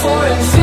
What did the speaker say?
For foreign